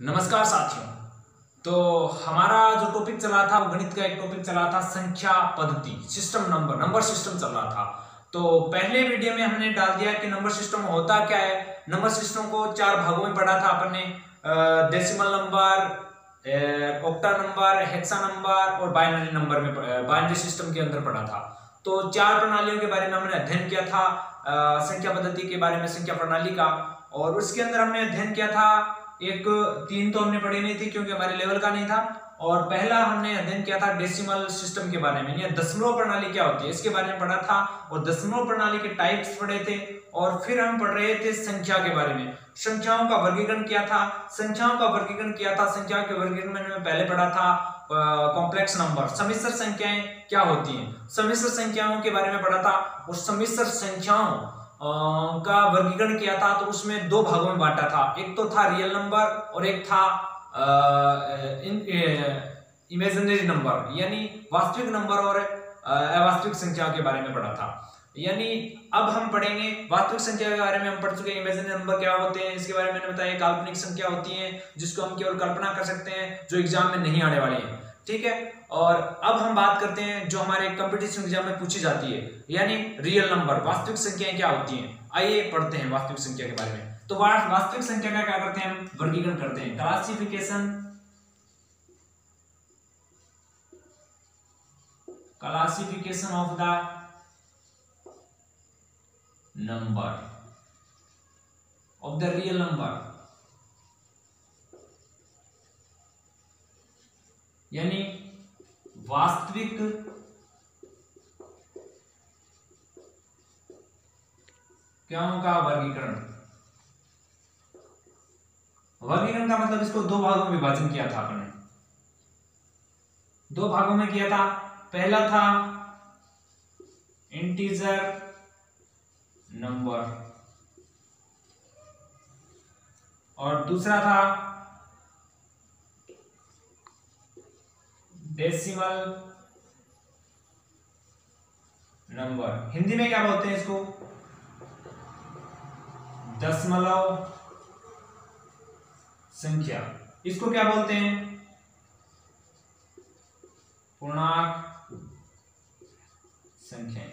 नमस्कार साथियों। तो हमारा जो टॉपिक चला था, वो गणित का एक टॉपिक चला था, संख्या पद्धति सिस्टम नंबर नंबर सिस्टम चल रहा था। तो पहले वीडियो में हमने डाल दिया कि नंबर सिस्टम होता क्या है। नंबर सिस्टम को चार भागों में पढ़ा था अपन। Decimal number octa number hexa number और बाइनरी नंबर में बाइनरी सिस्टम के अंदर पढ़ा था। तो चार प्रणालियों के बारे में हमने अध्ययन किया था संख्या पद्धति के बारे में, संख्या प्रणाली का। और उसके अंदर हमने अध्ययन किया था एक, तीन तो हमने पढ़ी नहीं थी क्योंकि हमारे लेवल का नहीं था। और पहला हमने अध्ययन किया था डेसिमल सिस्टम के बारे में या दशमलव प्रणाली क्या होती है, इसके बारे में पढ़ा था। और दशमलव प्रणाली के टाइप्स पढ़े थे, और फिर हम पढ़ रहे थे संख्या के बारे में। संख्याओं का वर्गीकरण किया था, संख्याओं का वर्गीकरण किया था संख्या के वर्गीकरण में पहले पढ़ा था कॉम्प्लेक्स नंबर समिश्र संख्याएँ क्या होती हैं? समिश्र संख्याओं के बारे में पढ़ा था, और समिश्र संख्याओं का वर्गीकरण किया था तो उसमें दो भागों में बांटा था। एक तो था रियल नंबर और एक था इमेजिनरी नंबर यानी वास्तविक नंबर और अवास्तविक संख्या के बारे में पढ़ा था। यानी अब हम पढ़ेंगे, वास्तविक संख्या के बारे में हम पढ़ चुके हैं इमेजिनरी नंबर क्या होते हैं, इसके बारे में मैंने बताया, काल्पनिक संख्या होती है, जिसको हम केवल कल्पना कर सकते हैं, जो एग्ज़ाम में नहीं आने वाली है। ठीक है? और अब हम बात करते हैं जो हमारे कंपटीशन एग्ज़ाम में पूछी जाती है, यानी रियल नंबर वास्तविक संख्याएँ क्या होती हैं? आइए पढ़ते हैं वास्तविक संख्या के बारे में। तो वास्तविक संख्या का क्या करते हैं हम? वर्गीकरण करते हैं। Classification classification of the number of the real number यानी वास्तविक क्यों का वर्गीकरण? वर्गीकरण का मतलब इसको दो भागों में विभाजन किया था आपने। दो भागों में किया था। पहला था इंटीजर नंबर। और दूसरा था डेसिमल नंबर हिंदी में क्या बोलते हैं इसको? दशमलव संख्या। इसको क्या बोलते हैं? पूर्णांक संख्या।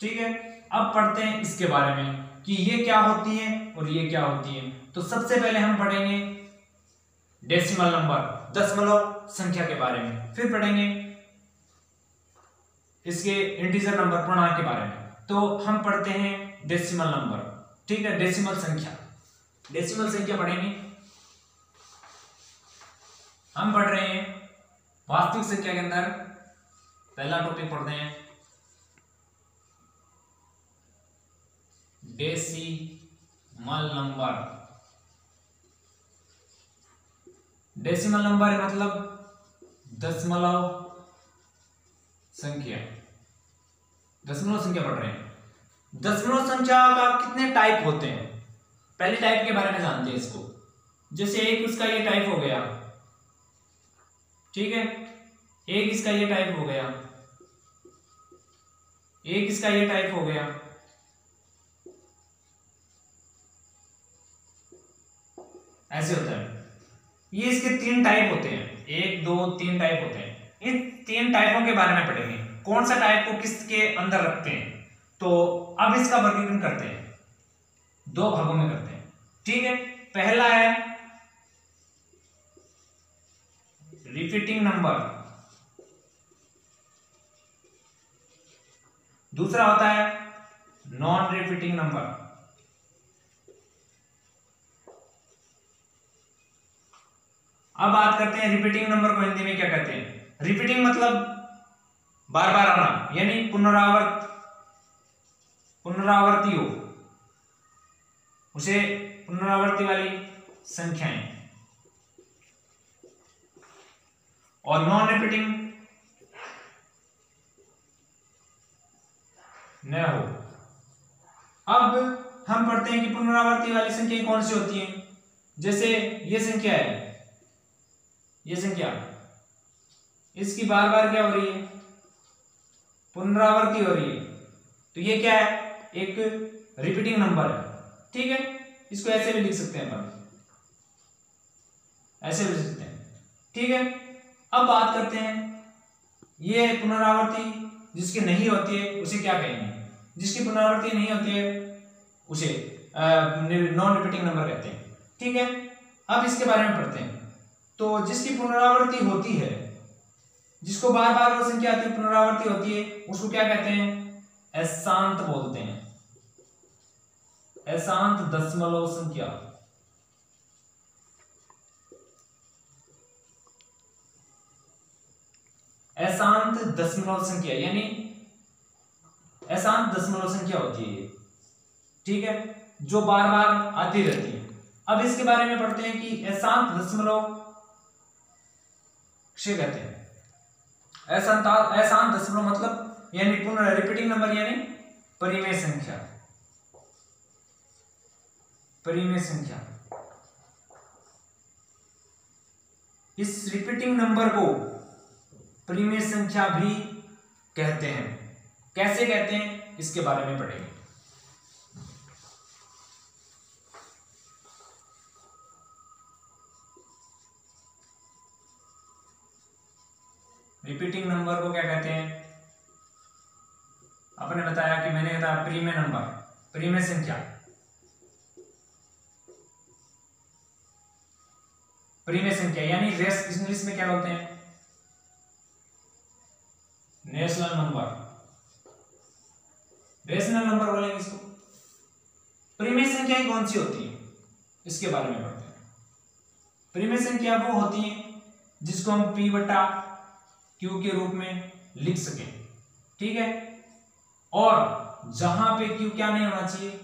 ठीक है? अब पढ़ते हैं इसके बारे में कि ये क्या होती है और ये क्या होती है। तो सबसे पहले हम पढ़ेंगे डेसिमल नंबर दशमलव संख्या के बारे में। फिर पढ़ेंगे इसके इंटीजर नंबर पूर्णांक के बारे में। तो हम पढ़ते हैं डेसिमल नंबर ठीक है? डेसिमल संख्या। डेसिमल संख्या पढ़ेंगे। हम पढ़ रहे हैं वास्तविक संख्या के अंदर। पहला टॉपिक पढ़ते हैं। डेसिमल नंबर डेसिमल नंबर मतलब दशमलव संख्या। दशमलव संख्या पढ़ रहे हैं। दशमलव संख्या का कितने टाइप होते हैं? पहले टाइप के बारे में जानते हैं इसको। जैसे एक उसका ये टाइप हो गया। ठीक है? एक इसका ये टाइप हो गया। एक इसका ये टाइप हो गया। ऐसे होता है। ये इसके तीन टाइप होते हैं। एक, दो, तीन टाइप होते हैं। इन तीन टाइपों के बारे में पढ़ेंगे। कौन सा टाइप को किसके अंदर रखते हैं? तो अब इसका वर्गीकरण करते हैं। दो भागों में करते हैं। ठीक है? पहला है रिपीटिंग नंबर दूसरा होता है नॉन रिपीटिंग नंबर अब बात करते हैं रिपीटिंग नंबर को हिंदी में क्या कहते हैं? रिपीटिंग मतलब बार बार आना, यानी पुनरावर्त पुनरावर्ती हो उसे पुनरावर्ती वाली संख्याएँ। और नॉन रिपीटिंग न हो। अब हम पढ़ते हैं कि पुनरावर्ती वाली संख्या कौन सी होती हैं? जैसे ये संख्या है। ये संख्या इसकी बार बार क्या हो रही है? पुनरावृत्ति हो रही है। तो ये क्या है? एक रिपीटिंग नंबर है। ठीक है? इसको ऐसे भी लिख सकते हैं अपन। ऐसे भी लिख सकते हैं। ठीक है? अब बात करते हैं। ये पुनरावृत्ति जिसकी नहीं होती है, उसे क्या कहेंगे? जिसकी पुनरावृत्ति नहीं होती है, उसे नॉन रिपीटिंग नंबर कहते हैं। ठीक है? अब इसके बारे में पढ़ते हैं। तो जिसकी पुनरावृत्ति होती है, जिसको बार बार वो संख्या आती है, पुनरावृत्ति होती है, उसको क्या कहते हैं? अशांत बोलते हैं। अशांत दशमलव संख्या। अशांत दशमलव संख्या, यानी अशांत दशमलव संख्या होती है ठीक है? जो बार बार आती रहती है। अब इसके बारे में पढ़ते हैं कि अशांत दशमलव से कहते हैं। अशांत दशमलव मतलब यानी पुनः रिपीटिंग नंबर यानी परिमेय संख्या। परिमेय संख्या। इस रिपीटिंग नंबर को परिमेय संख्या भी कहते हैं। कैसे कहते हैं? इसके बारे में पढ़ेंगे। रिपीटिंग नंबर को क्या कहते हैं? आपने बताया कि मैंने बताया प्रीमे नंबर प्रीमे संख्या प्रीमे संख्या यानी रेस इंग्लिश में क्या बोलते हैं? नेशनल नंबर रेशनल नंबर बोलेंगे इसको। प्रीमे संख्या कौन सी होती है? इसके बारे में पढ़ते हैं। प्रीमे संख्या वो होती है जिसको हम पी बटा क्यू के रूप में लिख सकें। ठीक है? और जहाँ पे क्यू क्या नहीं होना चाहिए?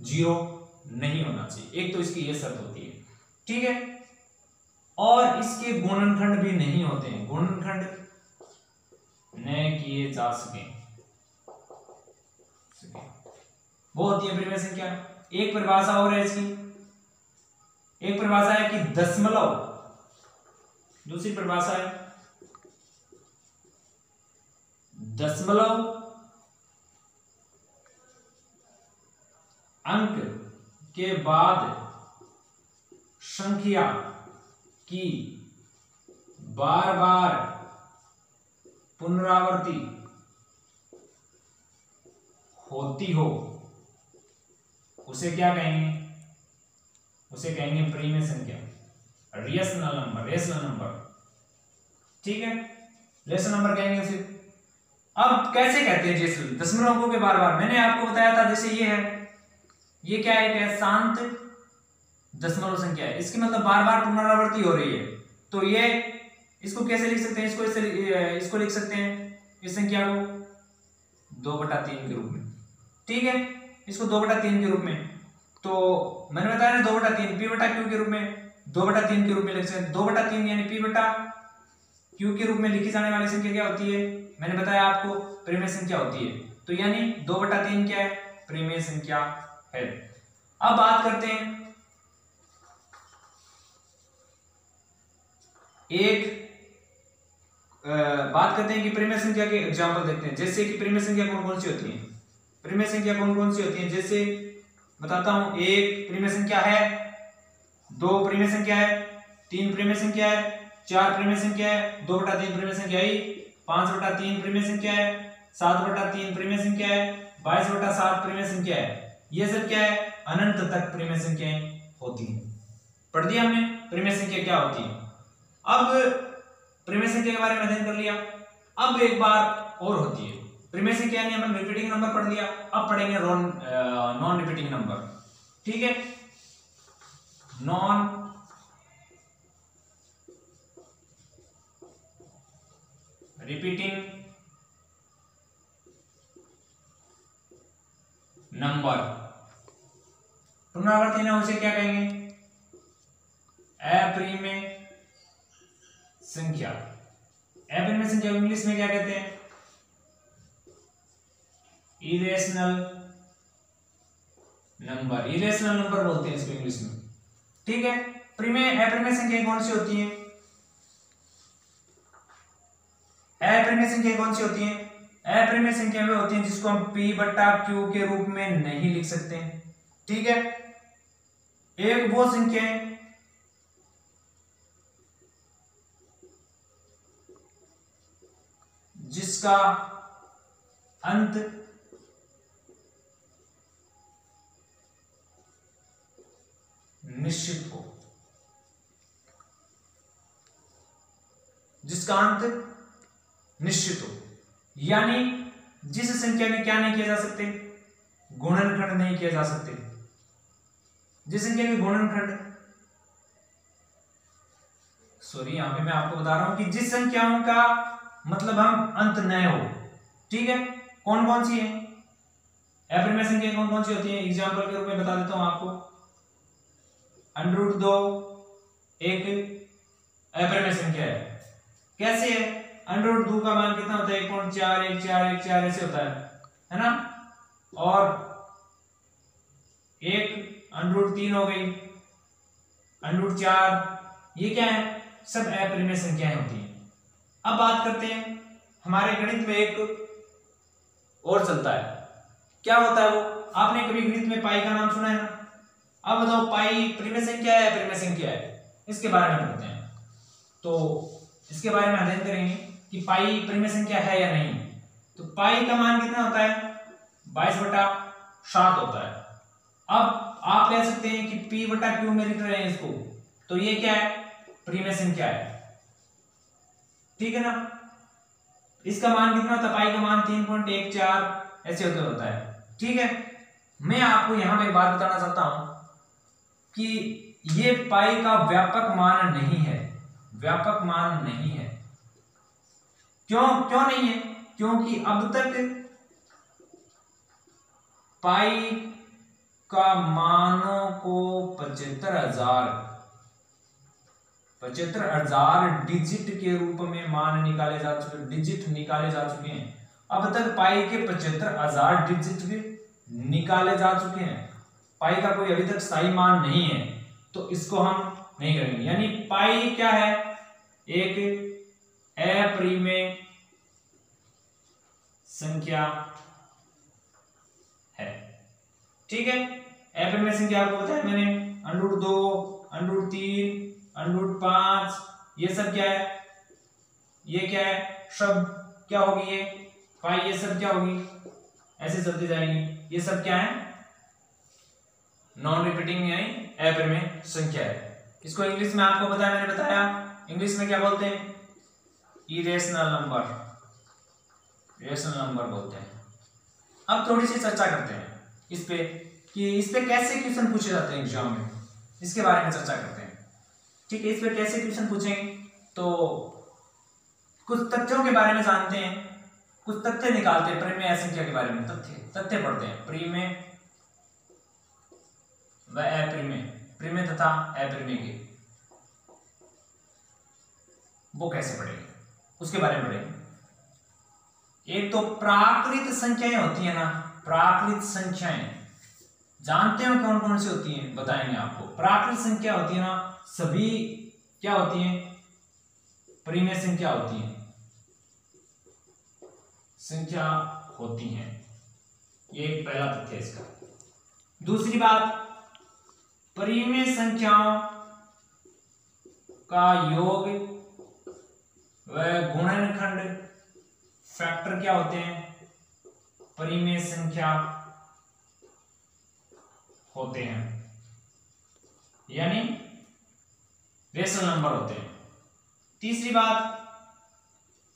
ज़ीरो नहीं होना चाहिए। एक तो इसकी यह शर्त होती है। ठीक है? और इसके गुणनखंड भी नहीं होते हैं। गुणनखंड न किए जा सके। वो होती है परिभाषा संख्या। एक परिभाषा और है इसकी। एक परिभाषा है कि दशमलव। दूसरी परिभाषा है दशमलव अंक के बाद संख्या की बार बार पुनरावृत्ति होती हो, उसे क्या कहेंगे? उसे कहेंगे प्रीमिय संख्या रेशनल नंबर रेशनल नंबर ठीक है? रेशनल नंबर कहेंगे उसे। अब कैसे कहते हैं जैसे दशमलव अंकों के बार बार? मैंने आपको बताया था, जैसे ये है। ये क्या है? क्या शांत दशमलव संख्या है। इसकी मतलब बार बार पुनरावृत्ति हो रही है। तो ये इसको कैसे लिख सकते हैं? इसको इसे इसको लिख सकते हैं, इस संख्या को दो बटा तीन के रूप में। ठीक है? इसको दो बटा तीन के रूप में। तो मैंने बताया ना दो बटा तीन, पी बटा क्यू के रूप में, दो बटा तीन के रूप में लिख सकते हैं। दो बटा तीन यानी पी बटा क्यू के रूप में लिखी जाने वाली संख्या क्या होती है? मैंने बताया आपको प्रीमिय संख्या होती है। तो यानी दो बटा तीन क्या है? प्रीमिय संख्या है। अब बात करते हैं। एक आ, बात करते हैं कि प्रीमिय संख्या के एग्जांपल देखते हैं। जैसे कि प्रीमिय संख्या कौन कौन सी होती है? प्रीमिय संख्या कौन कौन सी होती है? जैसे बताता हूँ एक प्रीमिय संख्या है दो प्रीमिय संख्या है तीन प्रीमिय संख्या है चार प्रीमिय संख्या है, दो बटा तीन प्रीमिय संख्या आई पाँच बटा तीन प्रीमिय संख्या है, सात बटा तीन प्रीमिय संख्या है, बाईस बटा सात प्रीमिय संख्या है। ये सब क्या है? अनंत तक प्रीमिय संख्याएँ होती हैं। पढ़ दिया हमने प्रीमिय संख्या क्या होती है? अब संख्या के बारे में अध्ययन कर लिया। अब एक बार और होती है। प्रीमिय संख्या यानी हमने रिपीटिंग नंबर पढ़ लिया। अब पढ़ेंगे नॉन रिपीटिंग नंबर ठीक है? नॉन रिपीटिंग नंबर पुनरावर्ती ना उसे क्या कहेंगे? अप्रीमे संख्या। अप्रीमे संख्या इंग्लिश में क्या कहते हैं? इरेशनल नंबर इरेशनल नंबर बोलते हैं इसको इंग्लिश में। ठीक है? प्रीमे अप्रीमे संख्या कौन सी होती है? अप्रेम्य संख्या कौन सी होती है? अप्रेम्य संख्या वे होती है जिसको हम पी बट्टा क्यू के रूप में नहीं लिख सकते। ठीक है? एक वो संख्या है। जिसका अंत निश्चित हो। जिसका अंत निश्चित हो। यानी जिस संख्या में क्या नहीं किया जा सकते, गुणनखंड नहीं किया जा सकते। जिस संख्या में गुणनखंड सॉरी यहाँ पे मैं आपको बता रहा हूँ कि जिस संख्याओं का मतलब हम अंत न हो, ठीक है? कौन कौन सी है? एप्रिल संख्या कौन कौन सी होती है? एग्ज़ाम्पल के रूप में बता देता हूँ आपको। अंडरूट दो, एक एप्रिल में संख्या है। कैसे है? अंडरूट दो का मान कितना होता है? एक पॉइंट चार, एक चार एक चार, ऐसे होता है। है ना? और एक अंडरूट तीन हो गई। अंडरूट चार, ये क्या है? सब अप्रिमेय संख्याएँ होती हैं? अब बात करते हैं। हमारे गणित में एक और चलता है। क्या होता है वो? आपने कभी गणित में पाई का नाम सुना है ना? अब बताओ, पाई प्रिमेय संख्या है? प्रिमेय संख्या है? इसके बारे में पढ़ते हैं। तो इसके बारे में अध्ययन करेंगे। कि पाई प्रिमेय संख्या है या नहीं? तो पाई का मान कितना होता है? बाईस बटा सात होता है। अब आप कह सकते हैं कि पी बटा क्यू में लिख रहे हैं इसको। तो ये क्या है? प्रीमियर संख्या है? ठीक है ना? इसका मान कितना होता है? पाई का मान तीन पॉइंट एक चार, ऐसे होते होता है। ठीक है? मैं आपको यहाँ एक बात बताना चाहता हूँ कि ये पाई का व्यापक मान नहीं है। व्यापक मान नहीं है। क्यों क्यों नहीं है? क्योंकि अब तक पाई का मानों को पचहत्तर हज़ार पचहत्तर हज़ार डिजिट के रूप में मान निकाले जा चुके डिजिट निकाले जा चुके हैं। अब तक पाई के पचहत्तर हज़ार डिजिट भी निकाले जा चुके हैं। पाई का कोई अभी तक सही मान नहीं है तो इसको हम नहीं करेंगे। यानी पाई क्या है? एक अप्रीमे संख्या है। ठीक है? एप्रीमे संख्या आपको बताया मैंने। अंडरूट दो अंडरूट तीन अंडरूट पाँच, ये सब क्या है? ये क्या है? सब क्या होगी ये? पाई, ये सब क्या होगी? ऐसे चलती जाएँगी। ये सब क्या है? नॉन रिपीटिंग यानी एपर में संख्या है। इसको इंग्लिश में आपको बताया, मैंने बताया। इंग्लिश में क्या बोलते हैं? इरेशनल नंबर रेशनल नंबर बोलते हैं। अब थोड़ी सी चर्चा करते हैं इस पे, कि इस पे कैसे क्वेश्चन पूछे जाते हैं एग्ज़ाम में? इसके बारे में चर्चा करते हैं। ठीक है, इस पर कैसे क्वेश्चन पूछेंगे तो कुछ तथ्यों के बारे में जानते हैं, कुछ तथ्य निकालते हैं, प्रेम संख्या के बारे में तथ्य तथ्य पढ़ते हैं। प्रीमेय व अप्रीमेय प्रीमेय तथा अप्रीमेय के। वो कैसे पढ़ेंगे? उसके बारे में पढ़ेंगे। एक तो प्राकृत संख्याएँ होती है ना, प्राकृत संख्याएँ जानते हो कौन कौन सी होती हैं? बताएँगे आपको। प्राकृत संख्या होती है ना, सभी क्या होती हैं? परिमेय संख्या होती है। संख्या होती हैं। ये पहला तथ्य इसका। दूसरी बात, परिमेय संख्याओं का योग व गुणनखंड फैक्टर क्या होते हैं? परिमेय संख्या होते हैं। यानी रेशनल नंबर होते हैं। तीसरी बात,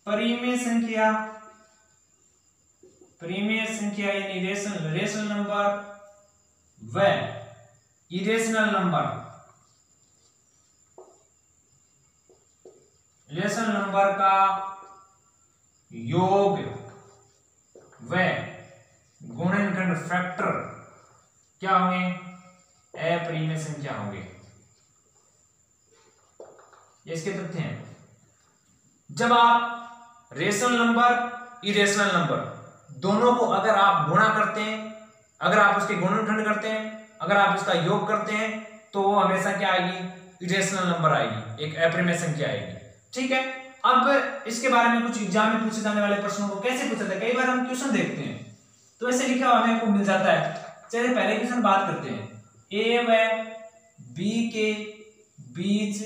परिमेय संख्या। परिमेय संख्या यानी रेशनल रेशनल नंबर व इरेशनल नंबर। रेशनल नंबर का योग व गुणनखंड फैक्टर क्या होंगे? अप्रिमेय संख्या होंगे। इसके तथ्य हैं। जब आप रेशनल नंबर इरेशनल नंबर दोनों को अगर आप गुणा करते हैं, अगर आप उसके गुणनखंड करते हैं, अगर आप उसका योग करते हैं तो वो हमेशा क्या आएगी? इरेशनल नंबर आएगी। एक अप्रिमेय संख्या आएगी। ठीक है? अब इसके बारे में कुछ एग्ज़ाम में पूछे जाने वाले प्रश्नों को कैसे पूछा था कई बार हम क्वेश्चन देखते हैं। तो ऐसे लिखा हुआ हमें मिल जाता है। चलिए पहले क्वेश्चन बात करते हैं। ए व बी के बीच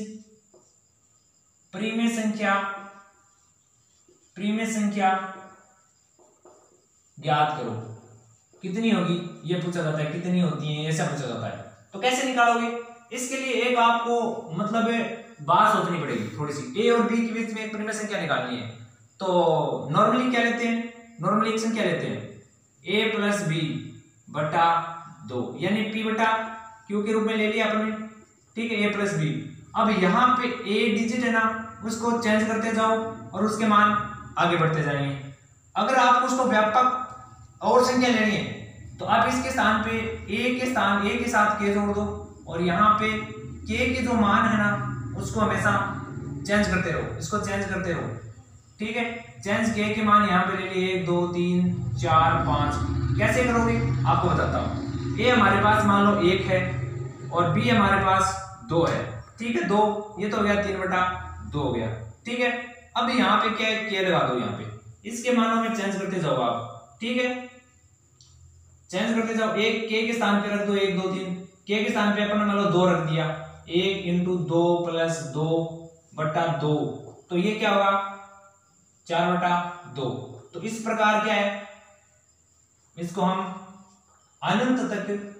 प्रीमिय संख्या प्रीमिय संख्या ज्ञात करो। कितनी होगी? ये पूछा जाता है, कितनी होती है? ऐसा पूछा जाता है। तो कैसे निकालोगे? इसके लिए एक आपको मतलब बात सोचनी पड़ेगी, थोड़ी सी। ए और बी के बीच में परिमेय संख्या निकालनी है? तो नॉर्मली क्या लेते हैं? नॉर्मली एक संख्या लेते हैं? ए प्लस बी बटा दो। यानी पी बटा क्यू के रूप में ले लिया आपने। ठीक है ए प्लस बी अब यहाँ पे ए डिजिट है ना, उसको चेंज करते जाओ और उसके मान आगे बढ़ते जाएँगे। अगर आपको उसको व्यापक और संख्या लेनी है तो आप इसके स्थान पे ए के स्थान ए के साथ के जोड़ दो और यहाँ पे के के जो मान है ना उसको हमेशा चेंज करते रहो, इसको चेंज करते रहो। ठीक है? चेंज के के मान यहाँ पे ले लिए, एक, दो, तीन, चार, पाँच। कैसे करोगे? आपको बताता हूँ। ए हमारे पास मान लो एक है और बी हमारे पास दो है। ठीक है? दो। ये तो हो गया तीन बटा दो हो गया। ठीक है? अब यहाँ पे क्या के लगा दो यहाँ पे। इसके मानों में चेंज करते जाओ आप। ठीक है? चेंज करते जाओ। एक के स्थान पे रख दो, एक, दो, तीन। के के स्थान पे अपन मान लो दो रख दिया। एक इंटू दो प्लस दो बटा दो। तो ये क्या होगा? चार बटा दो। तो इस प्रकार क्या है? इसको हम अनंत तक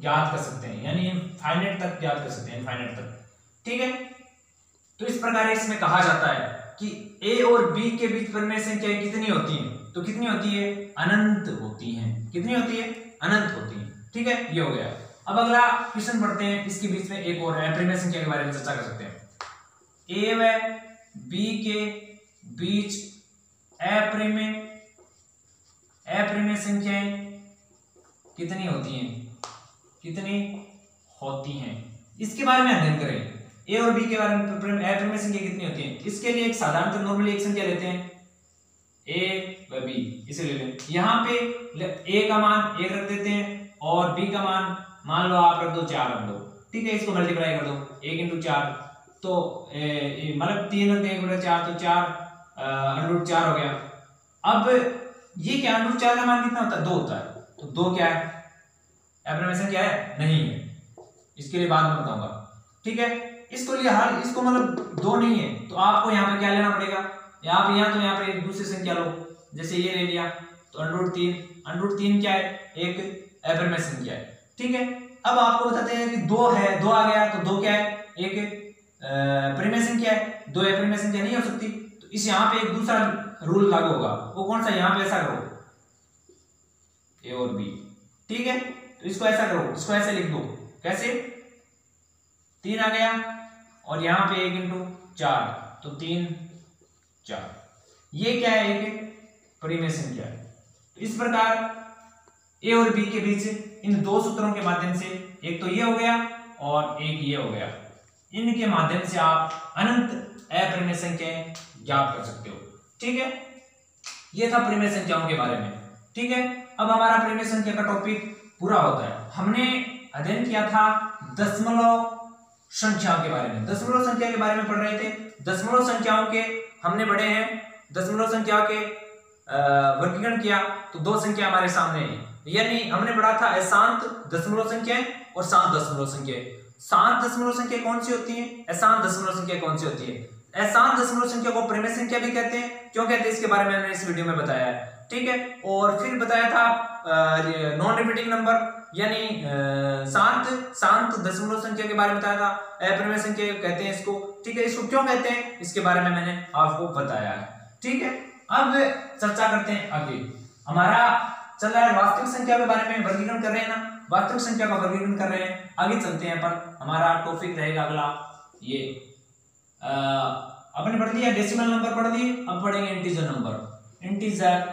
ज्ञात कर सकते हैं, यानी फाइनेट तक ज्ञात कर सकते हैं फाइनेट तक। ठीक है? तो इस प्रकार इसमें कहा जाता है कि ए और बी के बीच परिमेय संख्या कितनी होती है? तो कितनी होती है? अनंत होती हैं। कितनी होती है? अनंत होती है। ठीक है? ये हो गया। अब अगला क्वेश्चन पढ़ते हैं, इसके बीच में एक और है संख्या के बारे में चर्चा कर सकते हैं। ए व बी के बीच अप्रिमेय अप्रिमेय संख्याएँ कितनी होती हैं? कितनी होती हैं? इसके बारे में अध्ययन करें। ए और बी के बारे में अप्रिमेय संख्या कितनी होती है? इसके लिए एक साधारणतः नॉर्मली एक संख्या लेते हैं? ए व बी इसे ले लें। यहाँ पे ए का मान एक रख देते हैं और बी का मान मान लो आप रख दो चार रख दो। ठीक है, इसको मल्टीप्लाई कर दो, एक इंटू चार। तो मतलब तीन रख दें चार तो चार अंडरूट चार हो गया। अब ये क्या अंडरूट चार का मान कितना होता है? दो होता है। तो दो क्या है? एप्रोमेशन क्या है? नहीं है। इसके लिए बाद में बताऊँगा। ठीक है? इसको लिए हर इसको मतलब दो नहीं है। तो आपको यहाँ पे क्या लेना पड़ेगा? या आप यहाँ तो यहाँ पे दूसरी संख्या लो। जैसे ये ले लिया। तो अंडरूट तीन। अंडरूट तीन क्या है? एक एफर्मेशन क्या है। ठीक है? अब आपको बताते हैं कि दो है, दो आ गया तो दो क्या है? एक प्रीमेशन क्या है? दो प्रीमेशन, क्या नहीं हो सकती? तो इस यहाँ पे एक दूसरा रूल लागू होगा। वो कौन सा? यहाँ पे ऐसा करो। ए और बी ठीक है? तो इसको ऐसा करो, इसको ऐसे लिख दो। कैसे? तीन आ गया, और यहाँ पे एक इंटू चार। तो तीन, चार। ये क्या है? एक प्रीमेशन क्या है? तो इस प्रकार ए और बी के बीच इन दो सूत्रों के माध्यम से, एक तो ये हो गया और एक ये हो गया। इनके माध्यम से आप अनंत अप्रिमेय संख्याएँ ज्ञात कर सकते हो। ठीक है? ये था प्रिमेय संख्याओं के बारे में। ठीक है? अब हमारा प्रिमेय संख्या का टॉपिक पूरा होता है। हमने अध्ययन किया था दशमलव संख्याओं के बारे में। दशमलव संख्या के बारे में पढ़ रहे थे। दशमलव संख्याओं के हमने पढ़े हैं। दशमलव संख्या के वर्गीकरण किया। तो दो संख्या हमारे सामने है। यानी हमने पढ़ा था अशांत दशमलव संख्या और शांत दशमलव संख्या शांत दशमलव संख्या कौन सी होती है? अशांत दशमलव संख्या कौन सी होती है? अशांत दशमलव संख्या को प्रेम संख्या भी कहते हैं। क्यों कहते हैं? इसके बारे में मैंने इस वीडियो में बताया है। ठीक है? और फिर बताया था नॉन रिपीटिंग नंबर यानी शांत शांत दशमलव संख्या के बारे में बताया था। अप्रेम संख्या कहते हैं इसको। ठीक है? इसको क्यों कहते हैं? इसके बारे में मैंने आपको बताया है। ठीक है? अब चर्चा करते हैं आगे। हमारा चल रहा है, वास्तविक संख्या के बारे में वर्गीकरण कर रहे हैं ना? वास्तविक संख्या का वर्गीकरण कर रहे हैं। आगे चलते हैं पर हमारा टॉपिक रहेगा अगला। ये अपने पढ़ दिया डेसिमल नंबर पढ़ दिए अब पढ़ेंगे integer number integer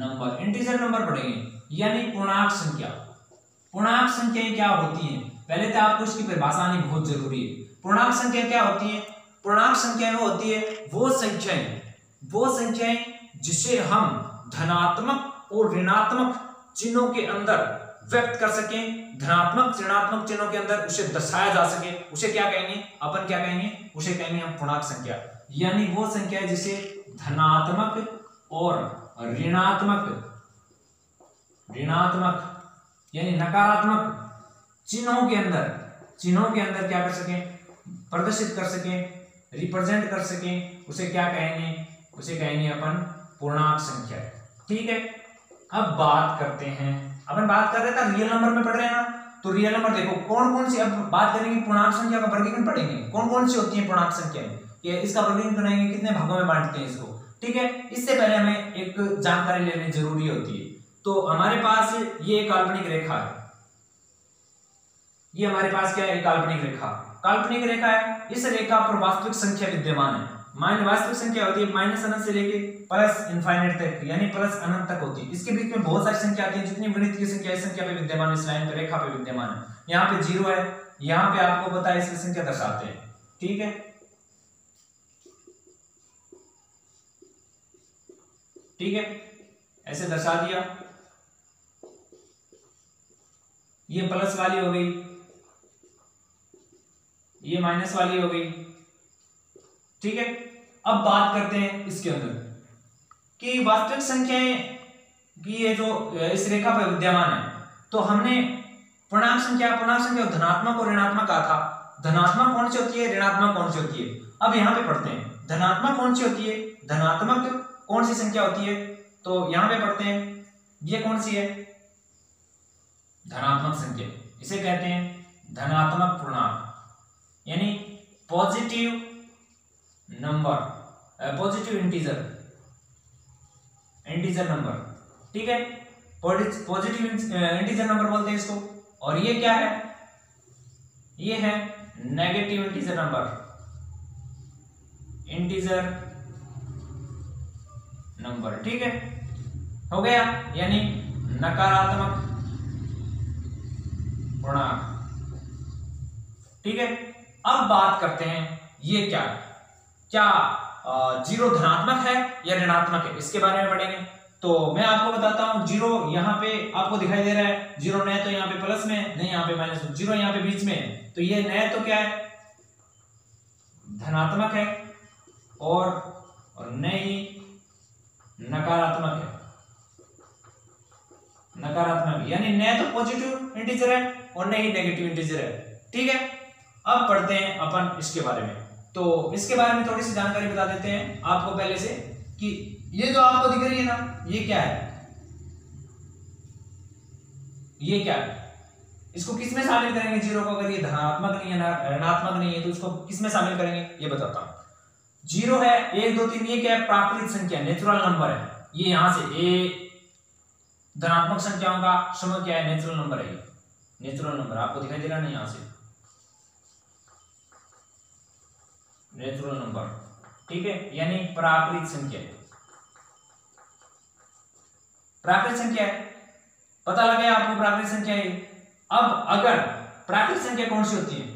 number integer number पढ़ेंगे। यानी पूर्णांक संख्या। पूर्णांक संख्याएँ क्या होती हैं? पहले तो आपको इसकी परिभाषा आनी बहुत ज़रूरी है। पूर्णांक संख्या क्या होती है? पूर्णांक संख्या वो होती है, वो संख्याएँ वो संख्याएँ जिसे हम धनात्मक और ऋणात्मक चिन्हों के अंदर व्यक्त कर सके। धनात्मक, ऋणात्मक चिन्हों के अंदर उसे दर्शाया जा सके। उसे क्या कहेंगे? अपन क्या कहेंगे? उसे कहेंगे हम पूर्णांक संख्या। यानी वो संख्या है जिसे धनात्मक और ऋणात्मक ऋणात्मक, यानी नकारात्मक चिन्हों के अंदर, चिन्हों के अंदर क्या कर सके? प्रदर्शित कर सके रिप्रेजेंट कर सके। उसे क्या कहेंगे? उसे कहेंगे अपन पूर्णांक संख्या। ठीक है? अब बात करते हैं? अपन बात कर रहे थे रियल नंबर में पढ़ रहे हैं ना? तो रियल नंबर देखो कौन कौन सी, अब बात करेंगे पूर्णांक संख्या का वर्गीकरण पढ़ेंगे। कौन कौन सी होती है पूर्णांक संख्याएँ ये इसका वर्गीकरण करेंगे कितने भागों में बांटते हैं इसको? ठीक है? इससे पहले हमें एक जानकारी लेनी ज़रूरी होती है। तो हमारे पास ये काल्पनिक रेखा है। ये हमारे पास क्या है? काल्पनिक रेखा। काल्पनिक रेखा है, इस रेखा पर वास्तविक संख्या विद्यमान है। माइनस वास्तविक संख्या होती है, माइनस अनंत से लेके प्लस इनफाइनाइट तक, यानी प्लस अनंत तक होती है। इसके बीच में बहुत सारी संख्या आती है, जितनी गणित की संख्या इस संख्या पे विद्यमान इस लाइन पे, रेखा पे विद्यमान है। यहाँ पे ज़ीरो है, यहाँ पे आपको पता है, इसकी संख्या दर्शाते हैं। ठीक है? ठीक है? ऐसे दर्शा दिया। ये प्लस वाली हो गई। ये माइनस वाली हो गई। ठीक है? अब बात करते हैं इसके अंदर कि वास्तविक संख्याएँ की ये जो, इस रेखा पर विद्यमान है तो हमने पूर्णांक संख्या पूर्णांक संख्या धनात्मक और ऋणात्मक कहा था। धनात्मक कौन सी होती है, ऋणात्मक कौन सी होती है? अब यहाँ पे पढ़ते हैं। धनात्मक कौन सी होती है? धनात्मक कौन सी संख्या होती है? तो यहाँ पे पढ़ते हैं, ये कौन सी है? धनात्मक संख्या। इसे कहते हैं धनात्मक पूर्णांक। यानी positive number positive integer integer number ठीक है? पॉजिटिव इंटीजर नंबर बोलते हैं इसको। और ये क्या है? ये है negative integer number integer number ठीक है? हो गया? यानी नकारात्मक पूर्णांक ठीक है? अब बात करते हैं ये क्या? क्या ज़ीरो धनात्मक है या ऋणात्मक है, इसके बारे में पढ़ेंगे। तो मैं आपको बताता हूँ, ज़ीरो यहाँ पे आपको दिखाई दे रहा है, ज़ीरो नए तो यहाँ पे प्लस में नहीं यहाँ पे माइनस ज़ीरो यहाँ पे बीच में। तो ये नए तो क्या है? धनात्मक है और और ही नकारात्मक है। नकारात्मक, यानी नए तो पॉजिटिव इंटीजर है और नए ही नेगेटिव इंटीजर है। ठीक है? अब पढ़ते हैं अपन इसके बारे में। तो इसके बारे में थोड़ी सी जानकारी बता देते हैं आपको पहले से कि ये जो आपको दिख रही है ना, ये क्या है? ये क्या है? इसको किसमें शामिल करेंगे ज़ीरो को? अगर ये धनात्मक नहीं है ऋणात्मक नहीं है तो इसको किसमें शामिल करेंगे? ये बताता हूँ। ज़ीरो है, एक, दो, तीन, ये क्या है? प्राकृतिक संख्या नेचुरल नंबर है। ये यहाँ से ए, धनात्मक संख्याओं का समय क्या है? नेचुरल नंबर है नेचुरल नंबर आपको दिखाई दे रहा ना यहाँ से? Natural number. ठीक है? यानी प्राकृत संख्या। प्राकृत संख्या है। पता लगे आपको प्राकृत संख्या है अब अगर प्राकृत संख्या कौन सी होती है?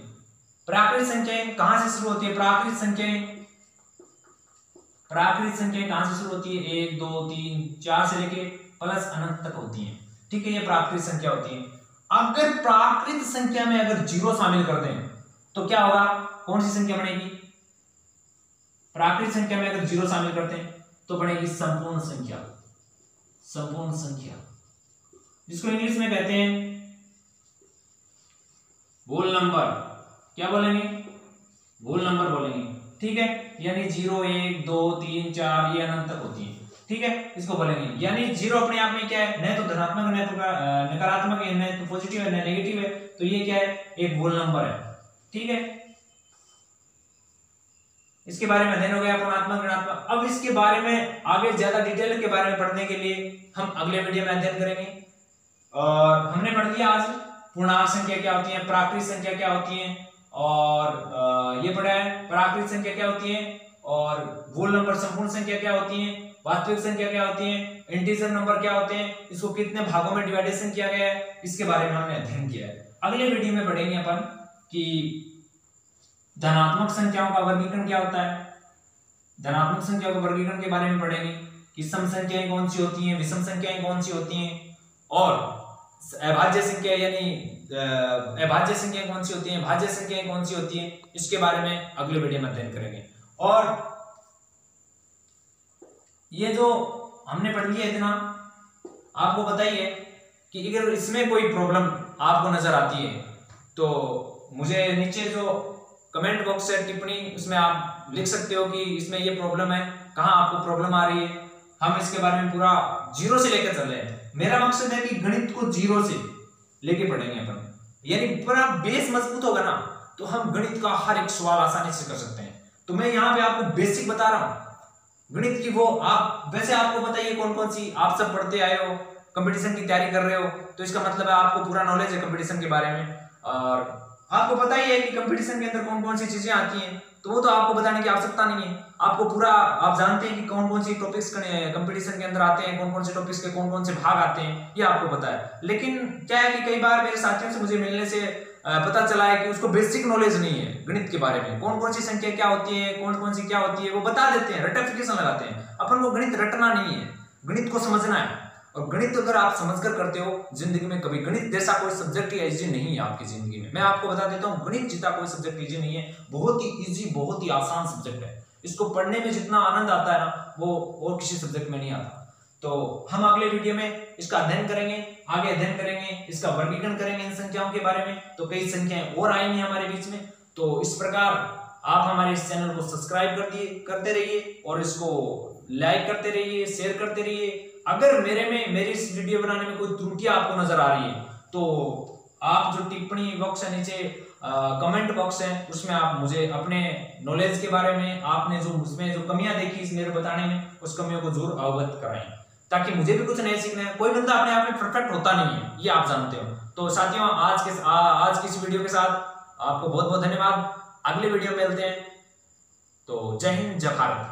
प्राकृत संख्याएँ कहाँ से शुरू होती है? प्राकृत संख्याएँ प्राकृत संख्याएँ कहाँ से शुरू होती है? एक, दो, तीन, चार से लेके प्लस अनंत तक होती है। ठीक है, ये प्राकृत संख्या होती है। अगर प्राकृत संख्या में अगर ज़ीरो शामिल कर दें तो क्या होगा? कौन सी संख्या बनेगी? प्राकृतिक संख्या में अगर ज़ीरो शामिल करते हैं तो बनेगी संपूर्ण संख्या। संपूर्ण संख्या। जिसको इंग्लिश में कहते हैं होल नंबर क्या बोलेंगे? होल नंबर बोलेंगे। ठीक है? यानी ज़ीरो, एक, दो, तीन, चार, ये अनंत तक होती है। ठीक है? इसको बोलेंगे। यानी ज़ीरो अपने आप में क्या है? न तो धनात्मक, न तो नकारात्मक है, न तो पॉजिटिव है, न नेगेटिव है। तो ये क्या है? एक होल नंबर है। ठीक है? इसके बारे में अध्ययन हो गया पूर्णात्मक ऋणात्मक अब इसके बारे में आगे ज़्यादा डिटेल के बारे में पढ़ने के लिए हम अगले वीडियो में अध्ययन करेंगे। और हमने पढ़ लिया आज, पूर्णांक संख्या क्या होती है, प्राकृतिक संख्या क्या होती है, और ये पढ़ा है, प्राकृतिक संख्या क्या होती है, और वोल नंबर संपूर्ण संख्या क्या होती है, वास्तविक संख्या क्या होती है इंटीजर नंबर क्या होते हैं, इसको कितने भागों में डिवाइडेशन किया गया है, इसके बारे में हमने अध्ययन किया है। अगले वीडियो में पढ़ेंगे अपन कि धनात्मक संख्याओं का वर्गीकरण क्या होता है? धनात्मक संख्याओं का वर्गीकरण के बारे में पढ़ेंगे। कि सम संख्याएँ कौन सी होती हैं? विषम संख्याएँ कौन सी होती हैं? और अभाज्य संख्या यानी अभाज्य संख्याएँ कौन सी होती हैं? भाज्य संख्याएँ कौन सी होती हैं? इसके बारे में अगले वीडियो में अध्ययन करेंगे। और ये जो हमने पढ़ लिया इतना, आपको बताइए कि अगर इसमें कोई प्रॉब्लम आपको नज़र आती है तो मुझे नीचे जो कमेंट बॉक्स से टिप्पणी उसमें आप लिख सकते हो कि इसमें ये प्रॉब्लम है, कहाँ आपको प्रॉब्लम आ रही है। हम इसके बारे में पूरा ज़ीरो से लेकर चल रहे हैं। मेरा मकसद है कि गणित को ज़ीरो से लेके पढ़ेंगे अपन। यानी पूरा बेस मज़बूत होगा ना तो हम गणित का हर एक सवाल आसानी से कर सकते हैं। तो मैं यहाँ पे आपको बेसिक बता रहा हूँ। गणित की वो आप, वैसे आपको बताइए कौन कौन सी आप सब पढ़ते आए हो कंपटीशन की तैयारी कर रहे हो तो इसका मतलब है आपको पूरा नॉलेज है कंपटीशन के बारे में। और आपको पता ही है कि कंपटीशन के अंदर कौन कौन सी चीज़ें आती हैं। तो वो तो आपको बताने की आवश्यकता नहीं है। आपको पूरा, आप जानते हैं कि कौन कौन सी टॉपिक्स कंपटीशन के अंदर आते हैं कौन कौन से टॉपिक्स के कौन कौन से भाग आते हैं, ये आपको पता है। लेकिन क्या है कि कई बार मेरे साथियों से मुझे मिलने से पता चला है कि उसको बेसिक नॉलेज नहीं है गणित के बारे में। कौन कौन सी संख्या क्या होती है कौन कौन सी क्या होती है, वो बता देते हैं रटिफिकेशन लगाते हैं। अपन को गणित रटना नहीं है। गणित को समझना है। और गणित अगर आप समझकर करते हो, ज़िंदगी में कभी गणित जैसा कोई सब्जेक्ट या इजी नहीं है आपकी ज़िंदगी में। मैं आपको बता देता हूँ, गणित जितना कोई सब्जेक्ट इजी नहीं है, बहुत ही इजी बहुत ही आसान सब्जेक्ट है। इसको पढ़ने में जितना आनंद आता है ना, वो और किसी सब्जेक्ट में नहीं आता। तो हम अगले वीडियो में इसका अध्ययन करेंगे, आगे अध्ययन करेंगे, इसका वर्गीकरण करेंगे इन संख्याओं के बारे में तो कई संख्याएँ और आएँगी हमारे बीच में। तो इस प्रकार आप हमारे इस चैनल को सब्सक्राइब कर दिए, करते रहिए और इसको लाइक करते रहिए शेयर करते रहिए। अगर मेरे में मेरी इस वीडियो बनाने में कोई त्रुटियाँ आपको नज़र आ रही है तो आप जो टिप्पणी बॉक्स है नीचे कमेंट बॉक्स है उसमें आप मुझे अपने नॉलेज के बारे में आपने जो उसमें जो कमियाँ देखी इस मेरे बताने में उस कमियों को ज़रूर अवगत कराएँ। ताकि मुझे भी कुछ नया सीखना है। कोई बंदा अपने आप में परफेक्ट होता नहीं है ये आप जानते हो। तो साथियों आज के आ, आज की इस वीडियो के साथ आपको बहुत बहुत धन्यवाद। अगले वीडियो में मिलते हैं। तो जय हिंद जय भारत।